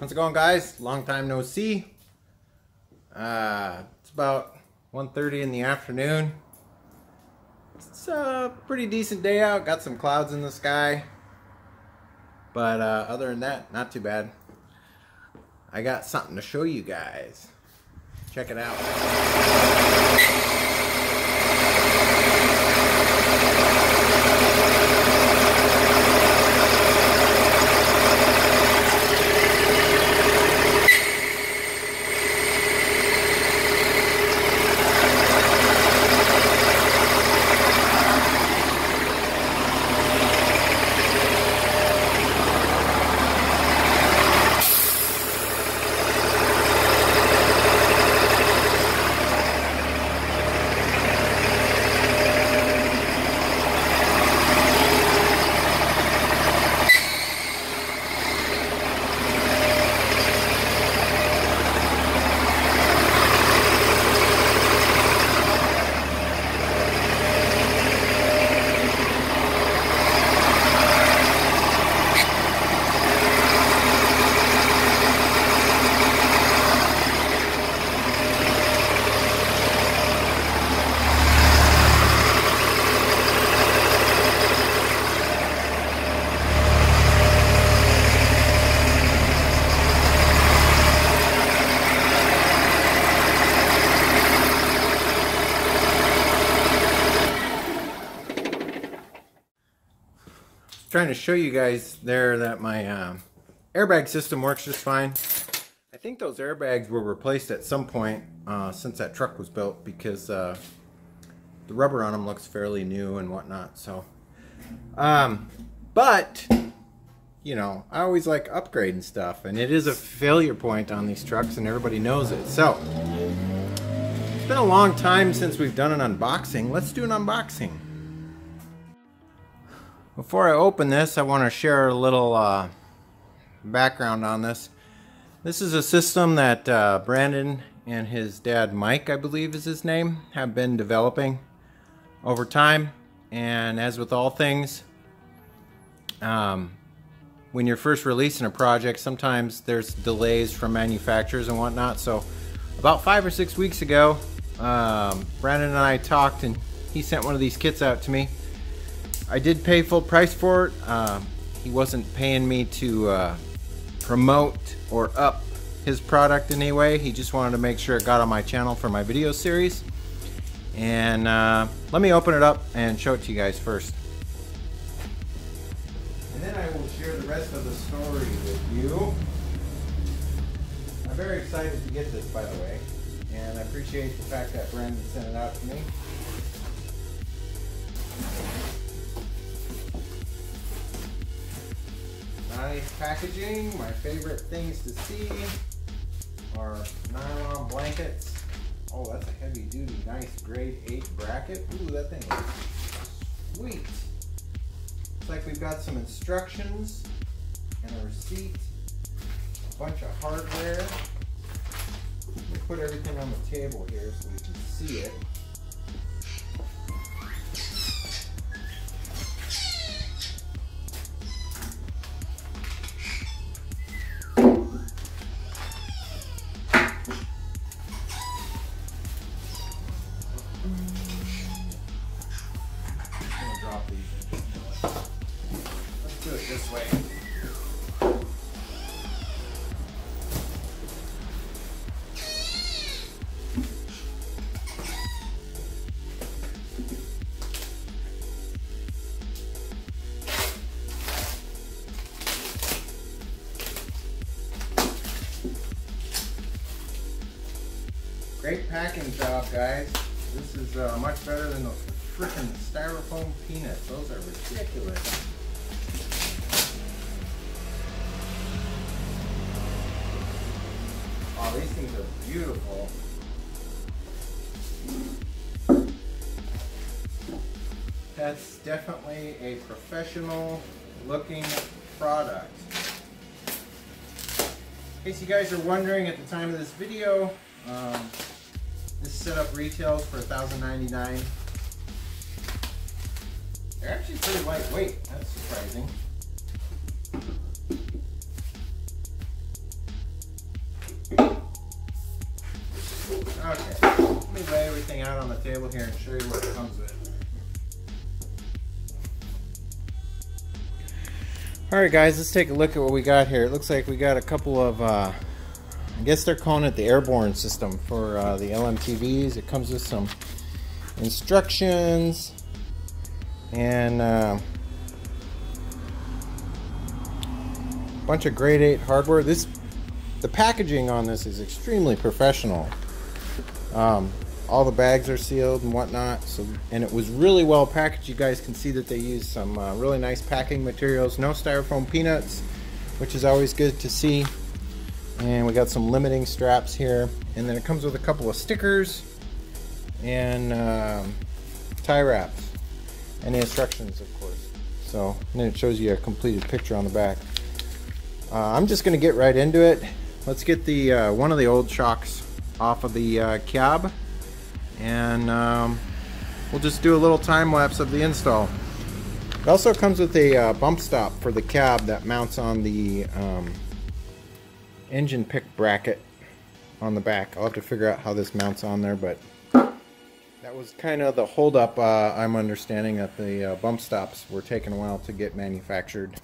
How's it going guys? Long time no see. Uh, it's about 1.30 in the afternoon. It's a pretty decent day out. Got some clouds in the sky. But uh, other than that, not too bad. I got something to show you guys. Check it out. Trying to show you guys there that my uh, airbag system works just fine. I think those airbags were replaced at some point uh, since that truck was built because uh, the rubber on them looks fairly new and whatnot. So, um, but you know, I always like upgrading stuff, and it is a failure point on these trucks, and everybody knows it. So, it's been a long time since we've done an unboxing. Let's do an unboxing. Before I open this, I want to share a little uh, background on this. This is a system that uh, Brandon and his dad Mike, I believe is his name, have been developing over time. And as with all things, um, when you're first releasing a project, sometimes there's delays from manufacturers and whatnot. So about five or six weeks ago, um, Brandon and I talked and he sent one of these kits out to me I did pay full price for it. Uh, he wasn't paying me to uh, promote or up his product in any way. He just wanted to make sure it got on my channel for my video series. And uh, let me open it up and show it to you guys first. And then I will share the rest of the story with you. I'm very excited to get this, by the way. And I appreciate the fact that Brandon sent it out to me. Nice packaging. My favorite things to see are nylon blankets. Oh, that's a heavy duty, nice grade 8 bracket. Ooh, that thing is sweet. Looks like we've got some instructions and a receipt, a bunch of hardware. Let me put everything on the table here so we can see it. This way, great packing job, guys. This is uh, much better than those freaking styrofoam peanuts. Those are ridiculous. These things are beautiful. That's definitely a professional looking product. In case you guys are wondering at the time of this video, um, this setup retails for 1,099. They're actually pretty lightweight. That's surprising. Everything out on the table here and show you what it comes with. Alright guys, let's take a look at what we got here. It looks like we got a couple of, uh, I guess they're calling it the airborne system for uh, the LMTVs. It comes with some instructions and uh, a bunch of grade 8 hardware. This, The packaging on this is extremely professional. Um, all the bags are sealed and whatnot so and it was really well packaged. You guys can see that they used some uh, really nice packing materials. No styrofoam peanuts which is always good to see. And we got some limiting straps here. And then it comes with a couple of stickers and um, tie wraps and the instructions of course. So and then it shows you a completed picture on the back. Uh, I'm just gonna get right into it. Let's get the uh, one of the old shocks off of the uh, cab and um, we'll just do a little time lapse of the install. It also comes with a uh, bump stop for the cab that mounts on the um, engine pick bracket on the back. I'll have to figure out how this mounts on there, but that was kind of the holdup uh, I'm understanding that the uh, bump stops were taking a while to get manufactured.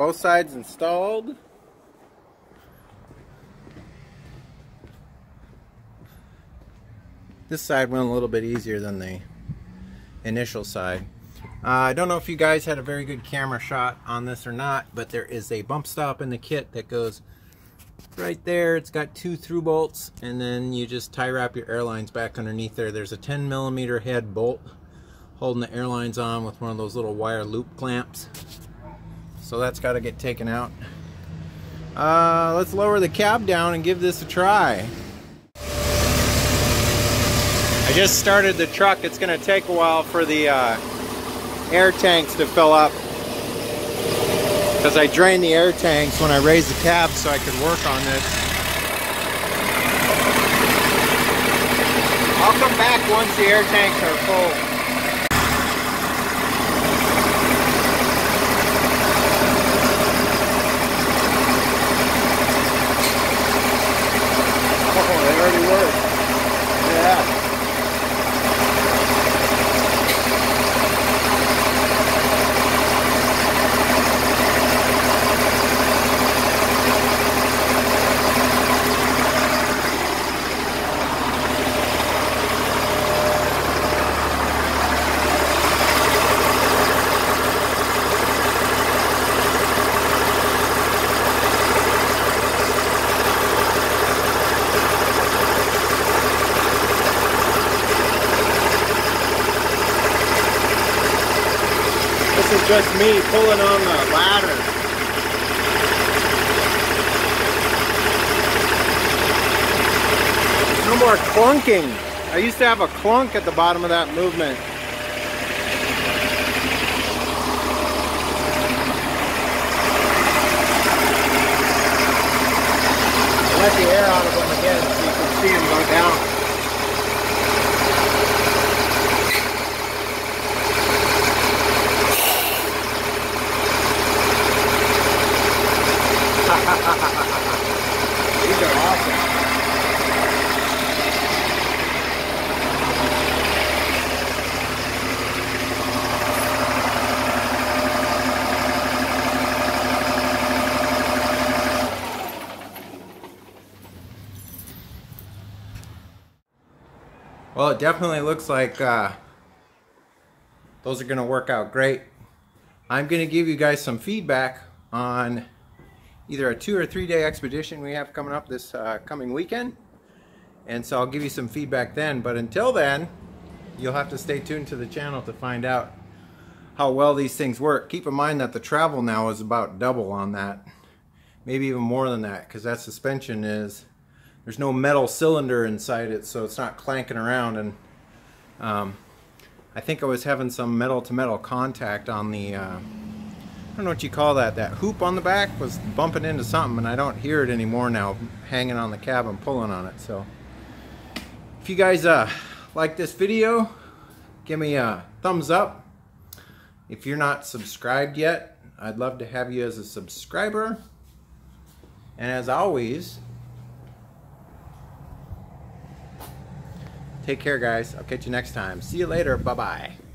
Both sides installed. This side went a little bit easier than the initial side. Uh, I don't know if you guys had a very good camera shot on this or not, but there is a bump stop in the kit that goes right there. It's got two through bolts, and then you just tie wrap your airlines back underneath there. There's a 10 millimeter head bolt holding the airlines on with one of those little wire loop clamps. So that's got to get taken out. Uh, let's lower the cab down and give this a try. I just started the truck. It's going to take a while for the uh, air tanks to fill up because I drained the air tanks when I raised the cab so I could work on this. I'll come back once the air tanks are full. This is just me pulling on the ladder. No more clunking. I used to have a clunk at the bottom of that movement. Let the air out of them again so you can see them go down. These are awesome. Well, it definitely looks like uh, those are going to work out great. I'm going to give you guys some feedback on either a two or three day expedition we have coming up this uh, coming weekend. And so I'll give you some feedback then. But until then, you'll have to stay tuned to the channel to find out how well these things work. Keep in mind that the travel now is about double on that. Maybe even more than that because that suspension is, there's no metal cylinder inside it so it's not clanking around. And um, I think I was having some metal to metal contact on the uh, don't know what you call that, that hoop on the back was bumping into something and I don't hear it anymore now hanging on the cab and pulling on it. So if you guys uh, like this video, give me a thumbs up. If you're not subscribed yet, I'd love to have you as a subscriber. And as always, take care guys. I'll catch you next time. See you later. Bye-bye.